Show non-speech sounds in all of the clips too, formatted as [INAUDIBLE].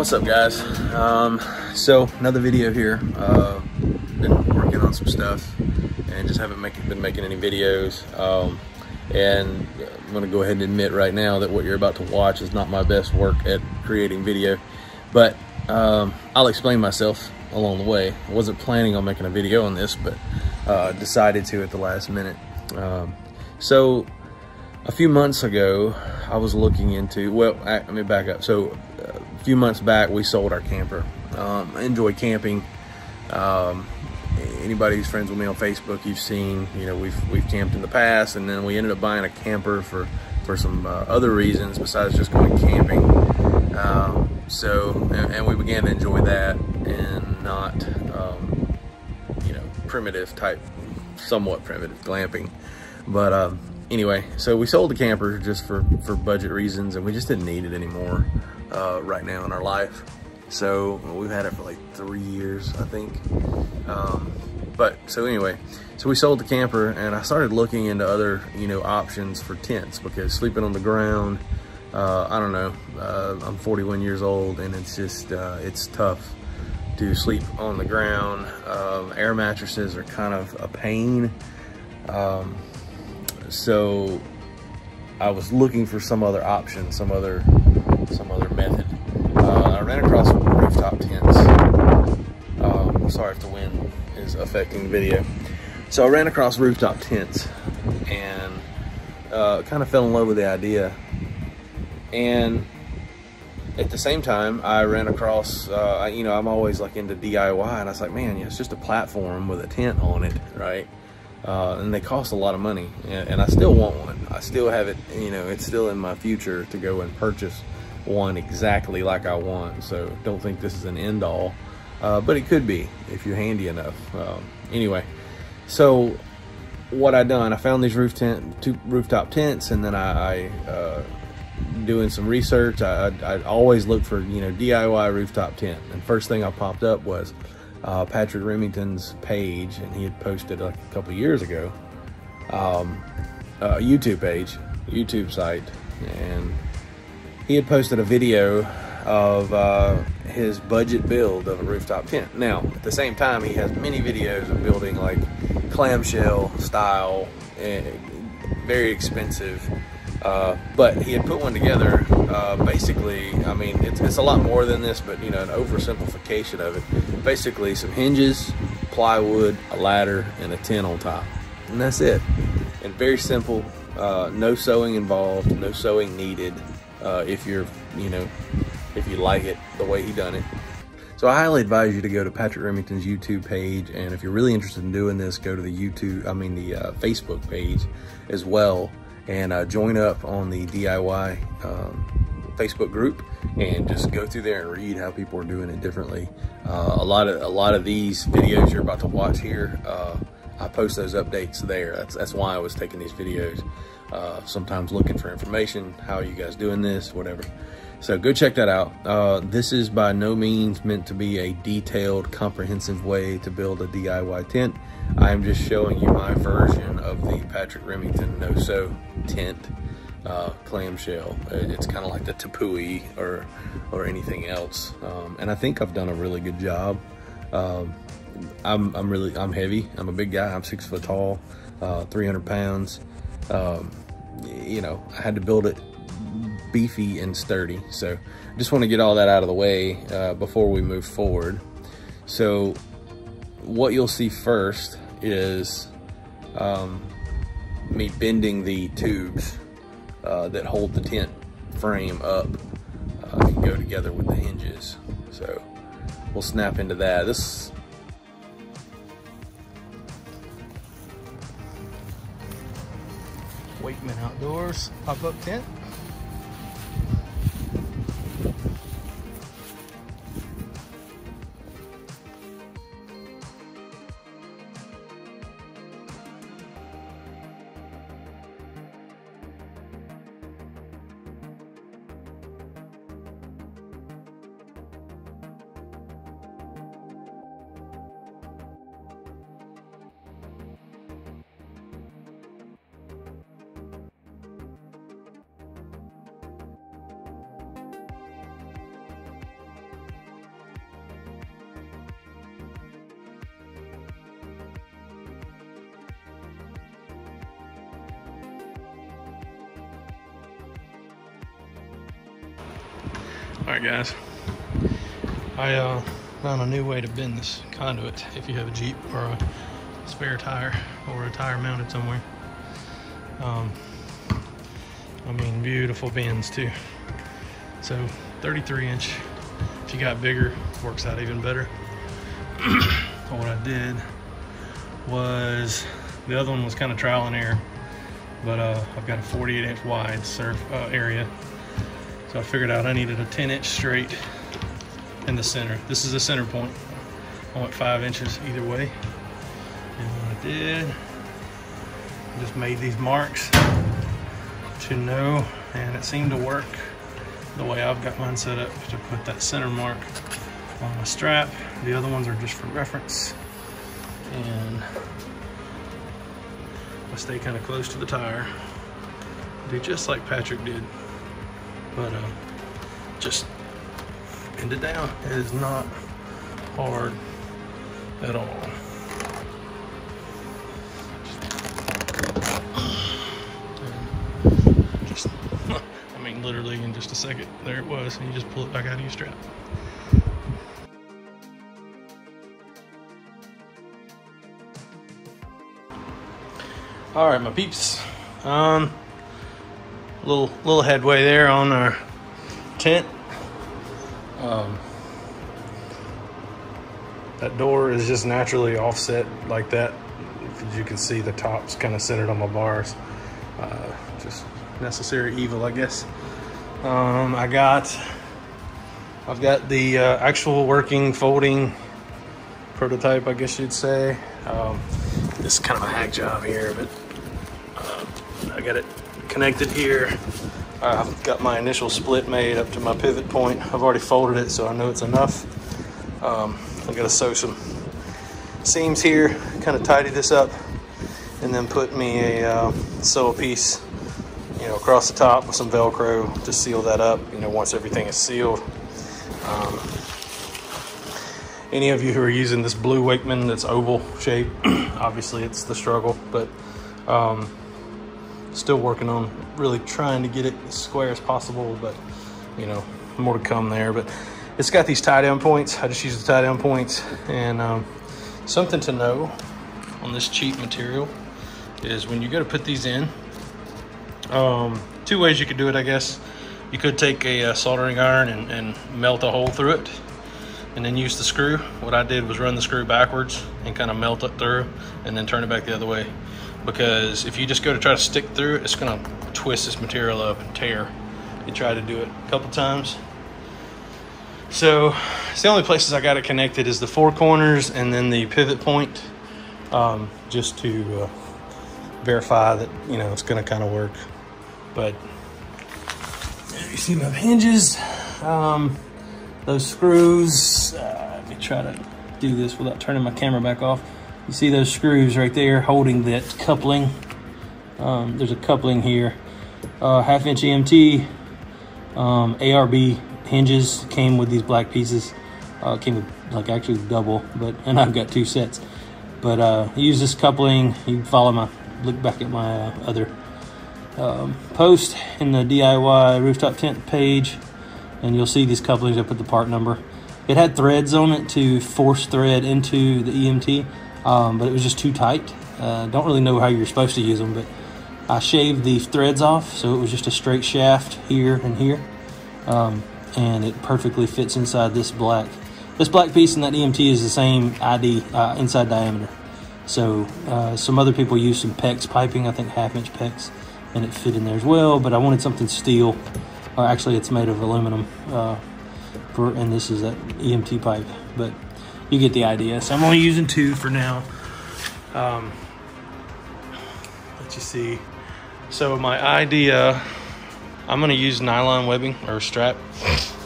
What's up guys? Um, so another video here. Uh, been working on some stuff and just haven't make, been making any videos. Um, and I'm gonna go ahead and admit right now that what you're about to watch is not my best work at creating video. But um, I'll explain myself along the way. I wasn't planning on making a video on this, but uh, decided to at the last minute. Um, so a few months ago, I was looking into, well, let me back up. So a few months back, we sold our camper. Um, I enjoy camping. Um, anybody who's friends with me on Facebook, you've seen, you know, we've, we've camped in the past and then we ended up buying a camper for, for some uh, other reasons besides just going camping. Um, so, and, and, we began to enjoy that and not, um, you know, primitive type, somewhat primitive glamping. But, um, anyway, so we sold the camper just for, for budget reasons and we just didn't need it anymore uh, right now in our life. So we've had it for like three years, I think. Um, but so anyway, so we sold the camper and I started looking into other, you know, options for tents because sleeping on the ground, uh, I don't know, uh, I'm 41 years old and it's just, uh, it's tough to sleep on the ground. Um, air mattresses are kind of a pain. Um, so I was looking for some other option, some other some other method. Uh, I ran across rooftop tents. Um, sorry if the wind is affecting the video. So I ran across rooftop tents and uh, kind of fell in love with the idea. And at the same time, I ran across, uh, you know, I'm always like into DIY and I was like, man, yeah, it's just a platform with a tent on it, right? uh, and they cost a lot of money and, and, I still want one I still have it you know it's still in my future to go and purchase one exactly like I want so don't think this is an end all. Uh, but it could be if you're handy enough. Um, anyway so what I done I found these roof tent two rooftop tents and then I, I uh, doing some research. I, I, I always look for you know DIY rooftop tent and first thing I popped up was uh, Patrick Remington's page, and he had posted like a couple years ago, um, a YouTube page, YouTube site, and he had posted a video of uh, his budget build of a rooftop tent. Now, at the same time, he has many videos of building like clamshell style, eh, very expensive uh, but he had put one together, uh, basically, I mean, it's, it's, a lot more than this, but, you know, an oversimplification of it. Basically, some hinges, plywood, a ladder, and a tent on top. And that's it. And very simple, uh, no sewing involved, no sewing needed uh, if you're, you know, if you like it the way he done it. So I highly advise you to go to Patrick Remington's YouTube page. And if you're really interested in doing this, go to the YouTube, I mean the uh, Facebook page as well and uh, join up on the DIY um, Facebook group and just go through there and read how people are doing it differently. Uh, a lot of a lot of these videos you're about to watch here, uh, I post those updates there. That's that's why I was taking these videos. Uh, sometimes looking for information, how are you guys doing this, whatever. So go check that out. Uh, this is by no means meant to be a detailed, comprehensive way to build a DIY tent. I'm just showing you my version of the Patrick Remington No-Sew tent uh, clamshell. It's kind of like the Tepui or or anything else. Um, and I think I've done a really good job. Um, I'm, I'm really, I'm heavy. I'm a big guy. I'm six foot tall, uh, 300 pounds. Um, you know, I had to build it beefy and sturdy. So I just want to get all that out of the way uh, before we move forward. So what you'll see first is um, me bending the tubes uh, that hold the tent frame up uh, and go together with the hinges. So we'll snap into that. This Outdoors pop-up tent. Alright guys, I uh, found a new way to bend this conduit if you have a Jeep or a spare tire or a tire mounted somewhere. Um, I mean, beautiful bends too. So 33 inch, if you got bigger, works out even better. [CLEARS THROAT] what I did was, the other one was kind of trial and error, but uh, I've got a 48 inch wide surf uh, area. So I figured out I needed a 10 inch straight in the center. This is the center point. I went five inches either way. And what I did, I just made these marks to know, and it seemed to work the way I've got mine set up to put that center mark on my strap. The other ones are just for reference. And I stay kind of close to the tire. Do just like Patrick did. But uh, just bend it down. It is not hard at all. Just, [LAUGHS] I mean, literally in just a second, there it was, and you just pull it back out of your strap. All right, my peeps. Um, little little headway there on our tent. Um, that door is just naturally offset like that. As you can see, the top's kind of centered on my bars. Uh, just necessary evil, I guess. Um, I got, I've got the uh, actual working folding prototype, I guess you'd say. Um, this is kind of a hack job here, but uh, I got it connected here. I've got my initial split made up to my pivot point. I've already folded it, so I know it's enough. Um, I gotta sew some seams here, kind of tidy this up, and then put me a uh, sew a piece, you know, across the top with some Velcro to seal that up. You know, once everything is sealed. Um, any of you who are using this blue Wakeman that's oval shape, [CLEARS THROAT] obviously it's the struggle, but um, still working on really trying to get it as square as possible, but you know, more to come there. But it's got these tie down points. I just use the tie down points. And um, something to know on this cheap material is when you go to put these in, um, two ways you could do it, I guess. You could take a, a soldering iron and, and melt a hole through it and then use the screw. What I did was run the screw backwards and kind of melt it through and then turn it back the other way. Because if you just go to try to stick through it, it's gonna twist this material up and tear. You try to do it a couple times. So it's the only places I got it connected is the four corners and then the pivot point, um, just to uh, verify that, you know, it's gonna kind of work. But you see my hinges, um, those screws, uh, let me try to do this without turning my camera back off. You see those screws right there holding that coupling. Um, there's a coupling here. Uh, half inch EMT, um, ARB hinges came with these black pieces. Uh, came with like actually double, but and I've got two sets. But uh, use this coupling. You follow my look back at my uh, other um, post in the DIY rooftop tent page, and you'll see these couplings. I put the part number. It had threads on it to force thread into the EMT, um, but it was just too tight. Uh, don't really know how you're supposed to use them, but I shaved the threads off, so it was just a straight shaft here and here. Um, and it perfectly fits inside this black. This black piece in that EMT is the same ID uh, inside diameter. So uh, some other people use some PEX piping, I think half inch PEX, and it fit in there as well. But I wanted something steel. Or actually, it's made of aluminum. Uh, for and this is that EMT pipe, but you get the idea. So I'm only using two for now. Um, let you see. So my idea, I'm gonna use nylon webbing or strap.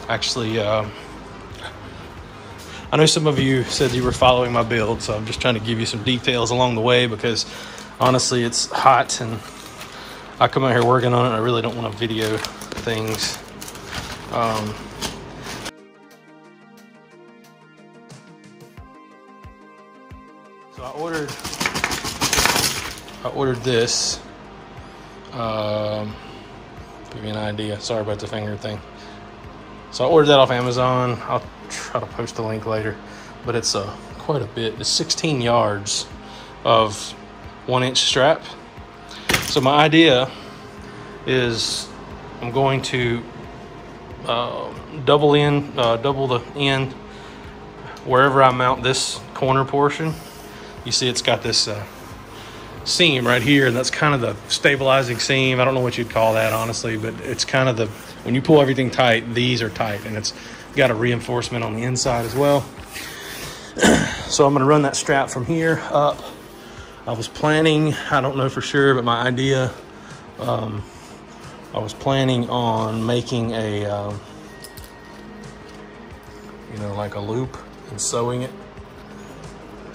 Actually, uh, I know some of you said you were following my build, so I'm just trying to give you some details along the way because honestly, it's hot and I come out here working on it. I really don't want to video things. Um, so I ordered, I ordered this. Um, give you an idea. Sorry about the finger thing. So I ordered that off Amazon. I'll try to post the link later, but it's uh, quite a bit. It's 16 yards of one inch strap. So my idea is I'm going to uh, double in, uh, double the end wherever I mount this corner portion. You see it's got this uh, seam right here, and that's kind of the stabilizing seam. I don't know what you'd call that, honestly, but it's kind of the, when you pull everything tight, these are tight, and it's got a reinforcement on the inside as well. [CLEARS THROAT] so I'm gonna run that strap from here up. I was planning, I don't know for sure, but my idea, um, I was planning on making a, um, you know, like a loop and sewing it.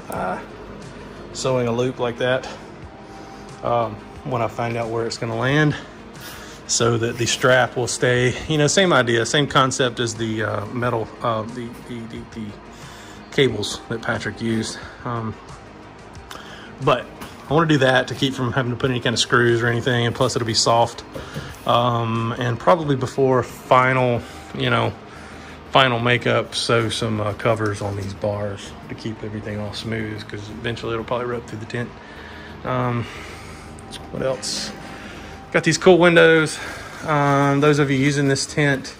Uh, sewing a loop like that um, when I find out where it's going to land so that the strap will stay, you know, same idea, same concept as the uh, metal, uh, the, the, the, the, cables that Patrick used. Um, but I want to do that to keep from having to put any kind of screws or anything. And plus it'll be soft. Um, and probably before final, you know, final makeup, sew some uh, covers on these bars to keep everything all smooth because eventually it'll probably rub through the tent. Um, what else? Got these cool windows. Um, those of you using this tent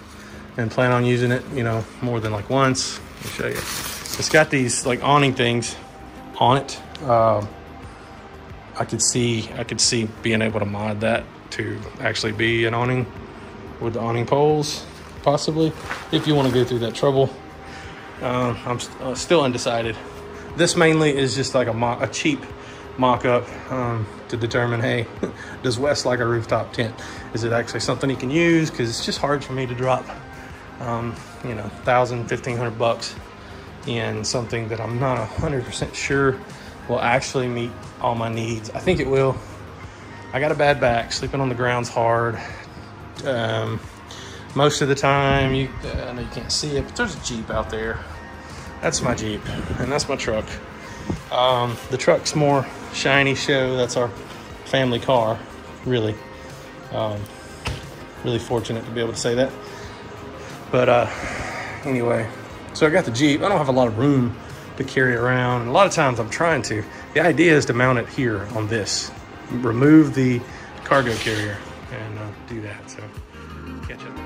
and plan on using it, you know, more than like once, me show you. It's got these like awning things on it. Um, I could see, I could see being able to mod that to actually be an awning with the awning poles possibly, if you want to go through that trouble. Uh, I'm st uh, still undecided. This mainly is just like a, a cheap mock-up um, to determine, hey, [LAUGHS] does Wes like a rooftop tent? Is it actually something he can use? Because it's just hard for me to drop, um, you know, thousand, fifteen hundred bucks in something that I'm not hundred percent sure will actually meet all my needs. I think it will. I got a bad back. Sleeping on the ground's hard. Um, most of the time you uh, I know you can't see it but there's a Jeep out there. that's my Jeep and that's my truck. Um, the truck's more shiny show that's our family car really. Um, really fortunate to be able to say that. But uh, anyway so I got the Jeep. I don't have a lot of room to carry around and a lot of times I'm trying to. The idea is to mount it here on this remove the cargo carrier and uh, do that so catch up